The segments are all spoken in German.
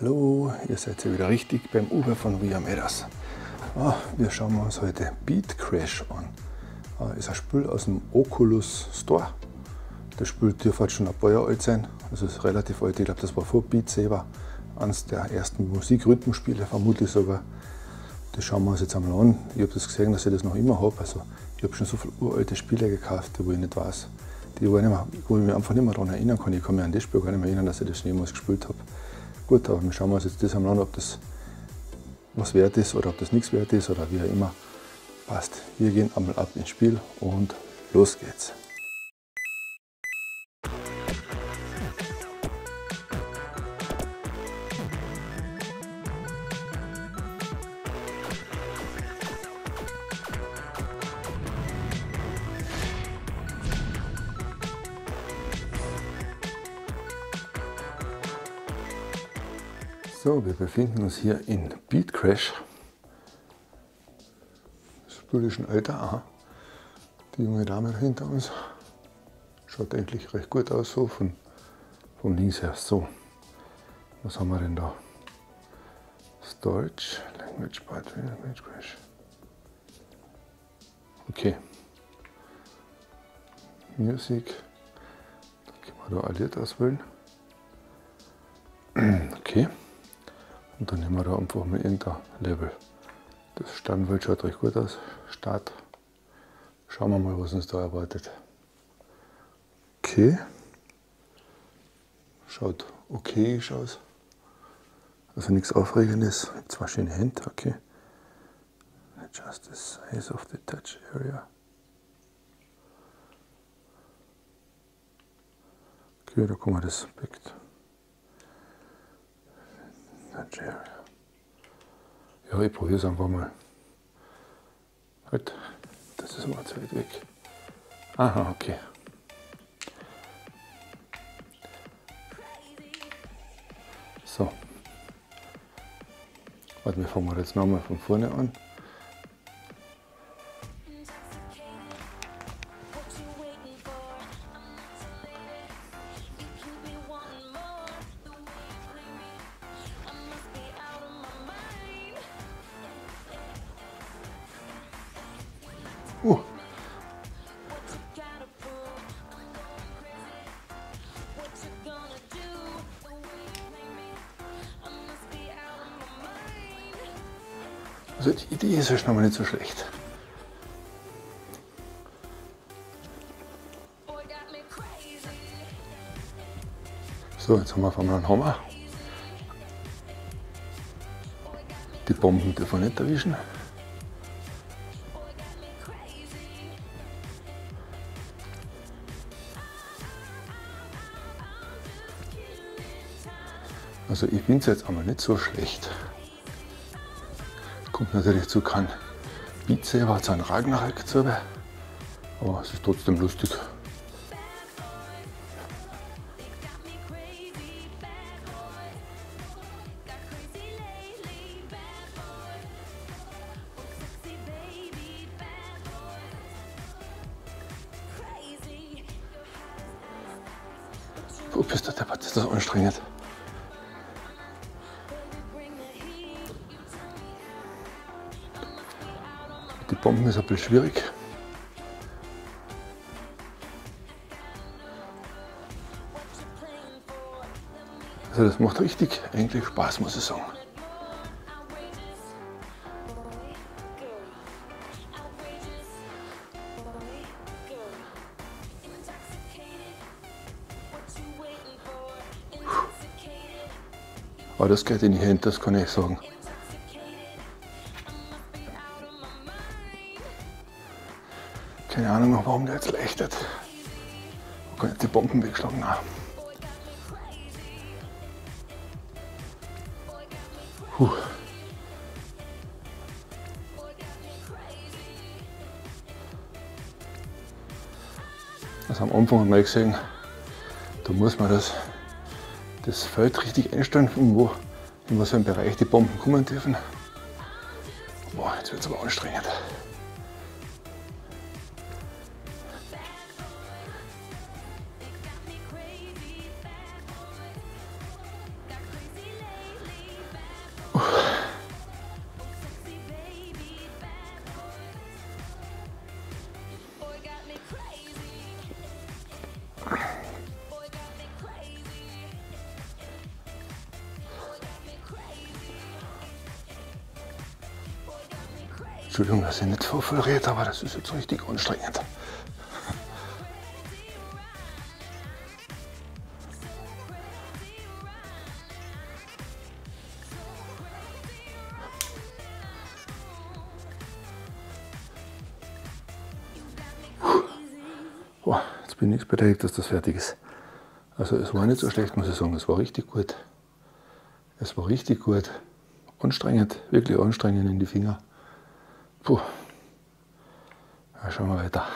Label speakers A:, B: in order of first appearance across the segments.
A: Hallo, ihr seid ja wieder richtig beim Uber von Via Meras. Ah, wir schauen uns heute Beat Crash an. Ah, ist ein Spiel aus dem Oculus Store. Das Spiel dürfte halt schon ein paar Jahre alt sein. Also ist relativ alt. Ich glaube, das war vor Beat Saber. Eines der ersten Musikrhythmusspiele, vermutlich sogar. Das schauen wir uns jetzt einmal an. Ich habe das gesehen, dass ich das noch immer habe. Also ich habe schon so viele uralte Spiele gekauft, wo ich nicht weiß. Die, wo ich, mehr, wo ich mich einfach nicht mehr daran erinnern kann. Ich kann mich an das Spiel gar nicht mehr erinnern, dass ich das jemals gespielt habe. Gut, wir schauen uns jetzt das einmal an, ob das was wert ist oder ob das nichts wert ist oder wie auch immer. Passt. Wir gehen einmal ab ins Spiel und los geht's. So, wir befinden uns hier in Beat Crash. Das ist schon älter. Die junge Dame hinter uns schaut eigentlich recht gut aus, so von, von links her. So, was haben wir denn da? Storage, Language Battery, Language Crash. Okay. Music. Da können wir da alliert auswählen. Okay. Und dann nehmen wir da einfach mal irgendein Level. Das Sternwelt schaut recht gut aus. Start. Schauen wir mal, was uns da erwartet. Okay. Schaut okay aus. Also nichts Aufregendes. Zwei schöne Hände, okay. Adjust the size of the touch area. Okay, da kann man das Aspekt Nigeria. Ja, ich probiere es einfach mal. Halt, das ist mal zu weit weg. Aha, okay. So. Warte, wir fangen jetzt nochmal von vorne an. Uh. Also die Idee ist ja schon mal nicht so schlecht. So, jetzt haben wir auf einmal einen Hammer. Die Bomben dürfen wir nicht erwischen. Also ich finde es jetzt einmal nicht so schlecht. Kommt natürlich zu kein Beat Saber, zu einem Ragnarök dazu, aber es ist trotzdem lustig. Die Bomben ist ein bisschen schwierig. Also das macht richtig eigentlich Spaß, muss ich sagen. Aber das geht in die Hände, das kann ich sagen. Keine Ahnung, warum der jetzt leuchtet. Man kann jetzt die Bomben wegschlagen. Nein. Puh. Also am Anfang haben wir gesehen, da muss man das, das Feld richtig einstellen, in, wo, in was für einem Bereich die Bomben kommen dürfen. Boah, jetzt wird es aber anstrengend.
B: Entschuldigung, dass ich nicht so viel rede, aber das ist jetzt richtig anstrengend. Jetzt bin ich beteiligt, dass das fertig ist. Also es war nicht so schlecht, muss ich sagen. Es war richtig gut. Es war richtig gut. Anstrengend, wirklich anstrengend in die Finger. Puh. Ja, schauen wir weiter.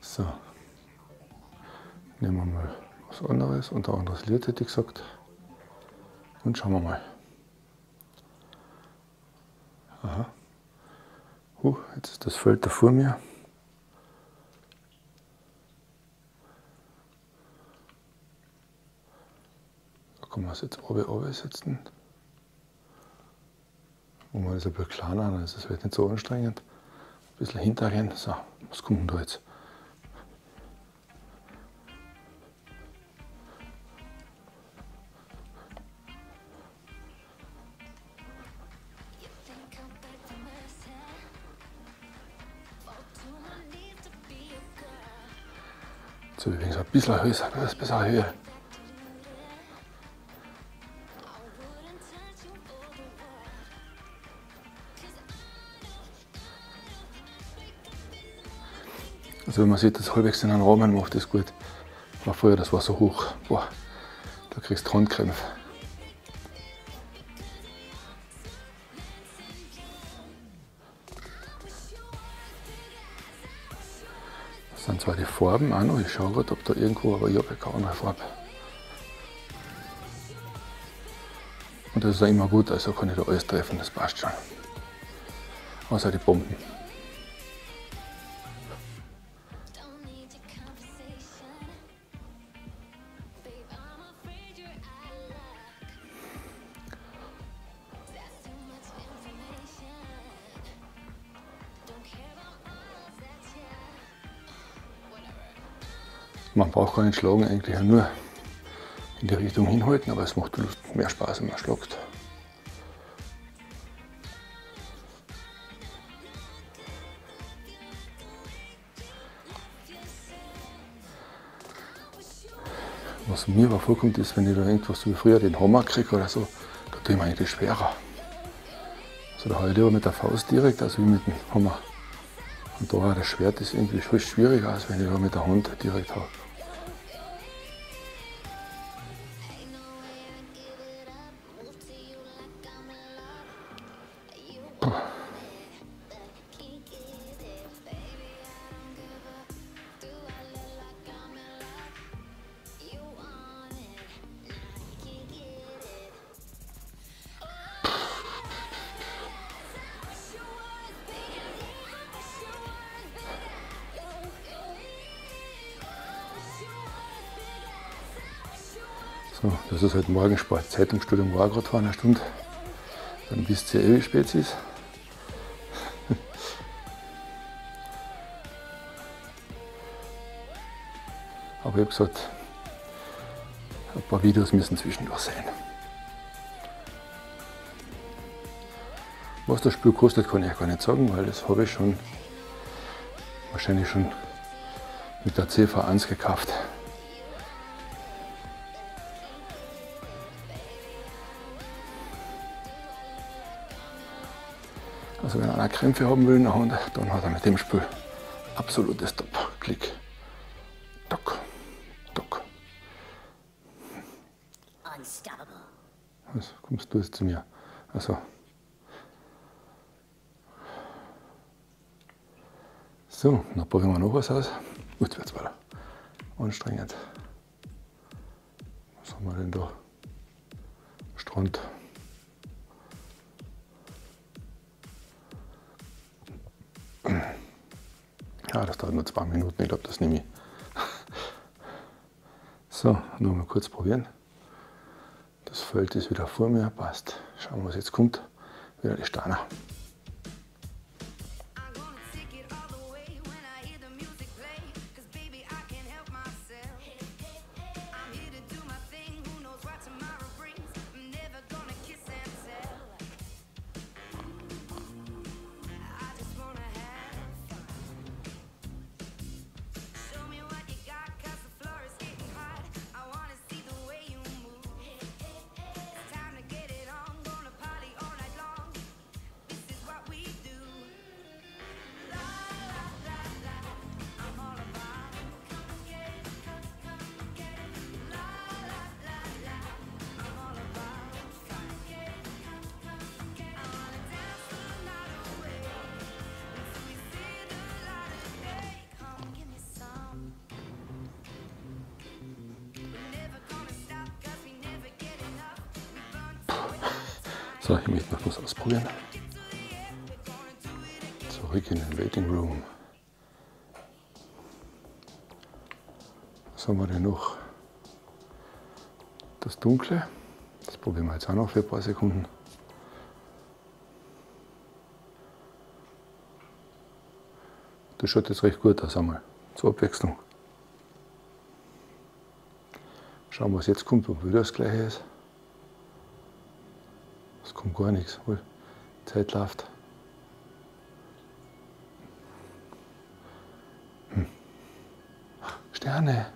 B: So. Nehmen wir mal was anderes, unter anderes Lied hätte ich gesagt. Und schauen wir mal. Aha. Huh, jetzt ist das Feld da vor mir. Da kann man es jetzt oben, oben setzen. Wo man das ein bisschen kleiner, also es wird nicht so anstrengend. Ein bisschen hintergehen. So, was kommt denn da jetzt? So übrigens ein bisschen höher, das ist besser Also wenn man sieht, dass halbwegs in einen Rahmen macht, ist gut. War früher, das war so hoch. Boah, da kriegst du Handkrämpfe. Das sind zwar die Farben auch noch, ich schaue gerade, ob da irgendwo, aber ich habe keine andere Farbe. Und das ist auch immer gut, also kann ich da alles treffen, das passt schon. Außer die Bomben. Braucht nicht schlagen, eigentlich nur in die Richtung hinhalten, aber es macht mehr Spaß, wenn man schlagt. Was mir aber vorkommt, ist, wenn ich da irgendwas wie früher den Hammer kriege oder so, da tue ich mir eigentlich schwerer. Also da haue ich lieber mit der Faust direkt, als wie mit dem Hammer. Und da das Schwert ist irgendwie viel schwieriger, als wenn ich da mit der Hand direkt habe. So, das ist halt Morgensport. Zeitungsstudium war gerade vor einer Stunde. Dann wisst ihr eh, wie spät es ist. Aber ich habe gesagt, ein paar Videos müssen zwischendurch sein. Was das Spiel kostet, kann ich gar nicht sagen, weil das habe ich schon wahrscheinlich schon mit der CV1 gekauft. Also wenn einer Krämpfe haben will in der Hand, dann hat er mit dem Spiel absolutes Top-Klick. Dock, Dock. Was kommst du jetzt zu mir? Also. So, dann probieren wir noch was aus. Gut, wird es weiter. Anstrengend. Was haben wir denn da? Strand. Ja, das dauert nur zwei Minuten, ich glaube, das nehme ich. So, nur mal kurz probieren. Das Feld ist wieder vor mir, passt. Schauen wir, was jetzt kommt. Wieder die Steiner. So, ich möchte noch was ausprobieren. Zurück in den Waiting Room. Was haben wir denn noch? Das Dunkle. Das probieren wir jetzt auch noch für ein paar Sekunden. Das schaut jetzt recht gut aus einmal, zur Abwechslung. Schauen, was jetzt kommt, ob wieder das gleiche ist. Kommt gar nichts, weil Zeit läuft. Hm. Sterne.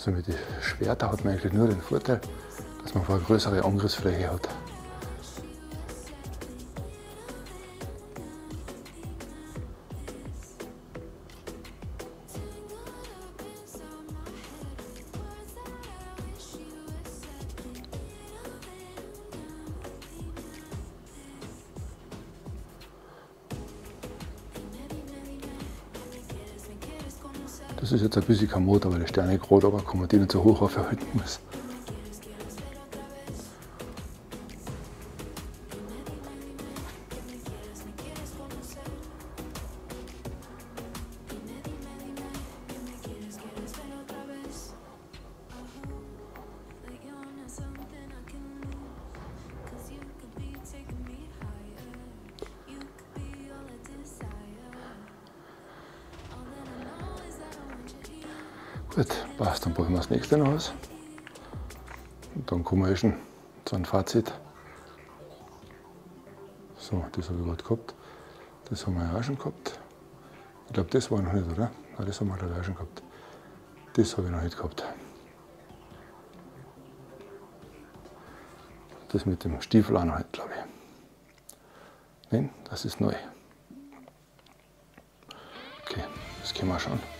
B: Also mit den Schwertern hat man eigentlich nur den Vorteil, dass man eine größere Angriffsfläche hat. Jetzt ein bisschen kein Motor, weil der Sterne gerade aber man die nicht so hoch aufhalten muss. Das nächste noch aus. Und dann kommen wir eh schon zu einem Fazit. So, das habe ich gerade gehabt. Das haben wir ja auch schon gehabt. Ich glaube, das war noch nicht, oder? Nein, das haben wir glaube auch schon gehabt. Das habe ich noch nicht gehabt. Das mit dem Stiefel auch noch nicht, glaube ich. Nein, das ist neu. Okay, das können wir schauen.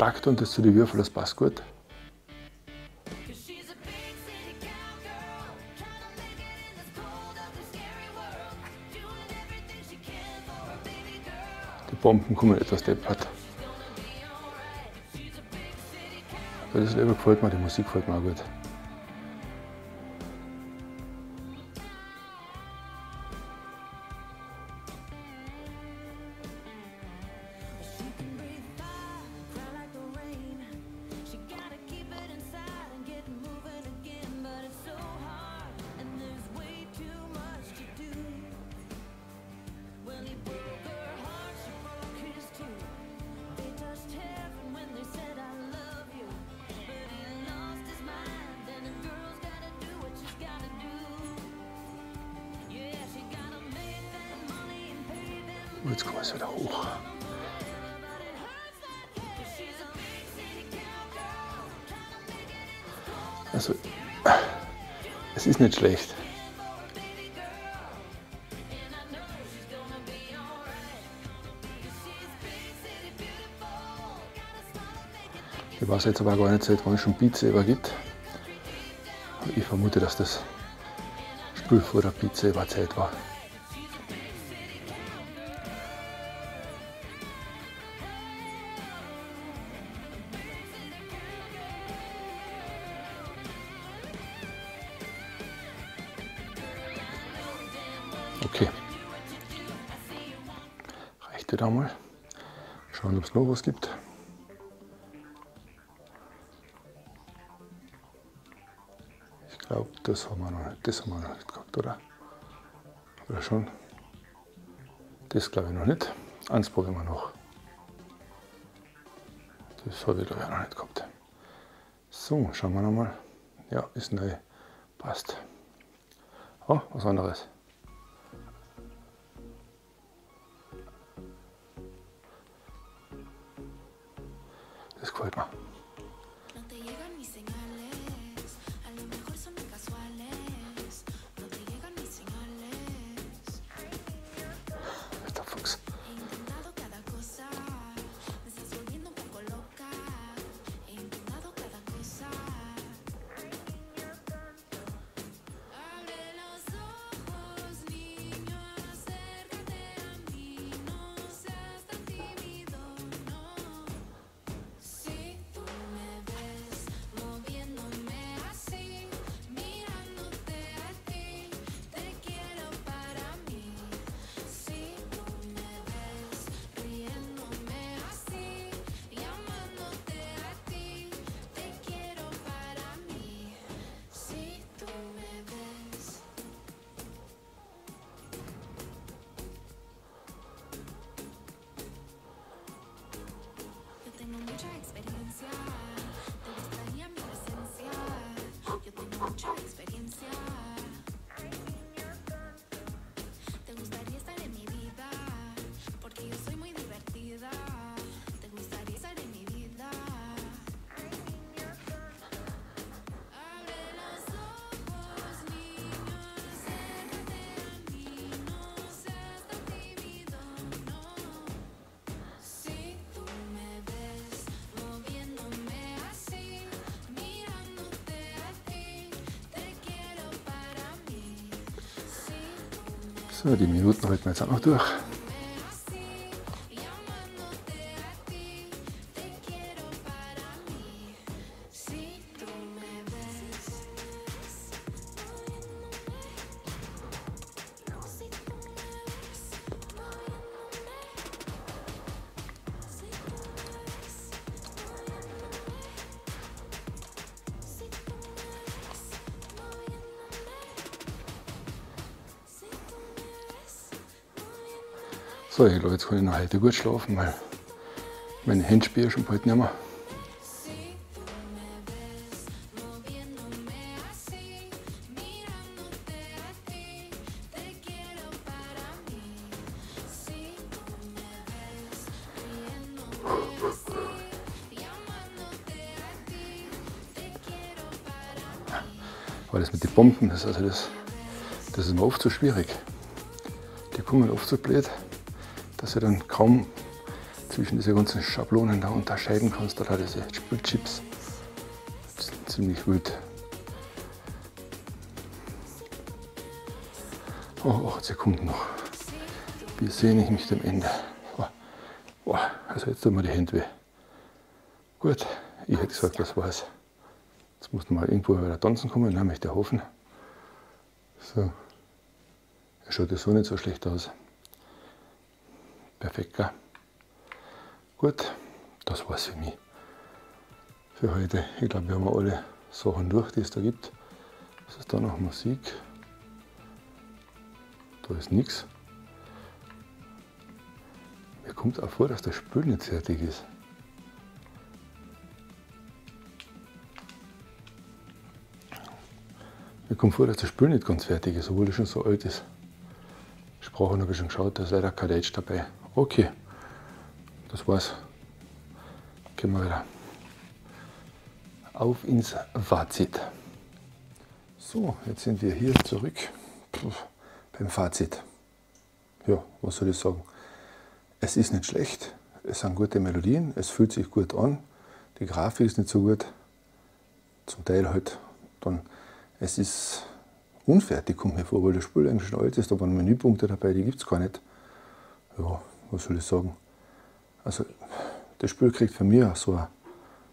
B: Takt und das zu den Würfeln, das passt gut. Die Bomben kommen etwas deppert. Das Level gefällt mir, die Musik gefällt mir auch gut. Also, es ist nicht schlecht. Ich weiß jetzt aber gar nicht, seit wann es schon Saber gibt. Ich vermute, dass das Spiel vor der Saber Zeit war. Schauen, ob es noch was gibt. Ich glaube, das haben wir noch nicht. Das haben wir noch nicht gehabt, oder? Oder schon? Das glaube ich noch nicht. Eins probieren wir noch. Das habe ich glaube ich noch nicht gehabt. So, schauen wir nochmal. Ja, ist neu. Passt. Oh, was anderes. So, die Minuten halten wir jetzt auch noch durch. So, ich glaube, jetzt kann ich noch heute gut schlafen, weil meine Hände spielen schon bald nicht mehr. Das mit den Bomben, das, also das, das ist mir oft so schwierig. Die kommen oft so blöd dass du dann kaum zwischen diese ganzen Schablonen da unterscheiden kannst oder diese Spülchips. Ziemlich wild. Oh, 8 Sekunden noch. Wie sehne ich mich dem Ende. Oh, also jetzt tun mir die Hände weh. Gut, ich hätte gesagt, das war's. Jetzt muss mal irgendwo wieder tanzen kommen, dann möchte ich hoffen. So. Er schaut ja so nicht so schlecht aus. Perfekt, gell? Gut, das war's für mich. Für heute. Ich glaube, wir haben alle Sachen durch, die es da gibt. Was ist da noch? Musik. Da ist nichts. Mir kommt auch vor, dass das Spül nicht fertig ist. Mir kommt vor, dass das Spül nicht ganz fertig ist, obwohl es schon so alt ist. Sprachen habe ich schon geschaut, da ist leider kein Deutsch dabei. Okay, das war's. Gehen wir wieder auf ins Fazit. So, jetzt sind wir hier zurück beim Fazit. Ja, was soll ich sagen? Es ist nicht schlecht, es sind gute Melodien, es fühlt sich gut an, die Grafik ist nicht so gut, zum Teil halt dann, es ist unfertig, kommt mir vor, weil das Spiel eigentlich schon alt ist, da waren Menüpunkte dabei, die gibt es gar nicht. Ja, was soll ich sagen? Also das Spiel kriegt von mir so,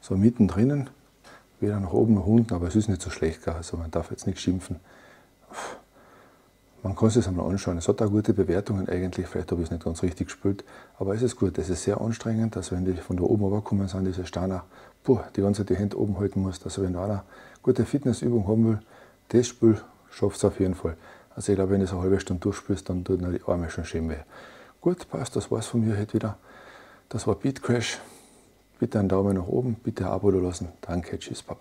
B: so mittendrin, weder nach oben noch unten, aber es ist nicht so schlecht, also man darf jetzt nicht schimpfen.
A: Man kann es sich einmal anschauen. Es hat auch gute Bewertungen eigentlich. Vielleicht habe ich es nicht ganz richtig gespielt. Aber es ist gut. Es ist sehr anstrengend, dass wenn die von da oben runterkommen sind, diese Steiner, puh, die ganze Zeit die Hände oben halten muss. Also wenn da einer gute Fitnessübung haben will, das Spiel schafft es auf jeden Fall. Also ich glaube, wenn du es eine halbe Stunde durchspielst, dann tut die Arme schon schön weh. Gut, passt, das war's von mir heute wieder. Das war Beat Crash. Bitte einen Daumen nach oben, bitte ein Abo lassen. Danke, tschüss, Papa.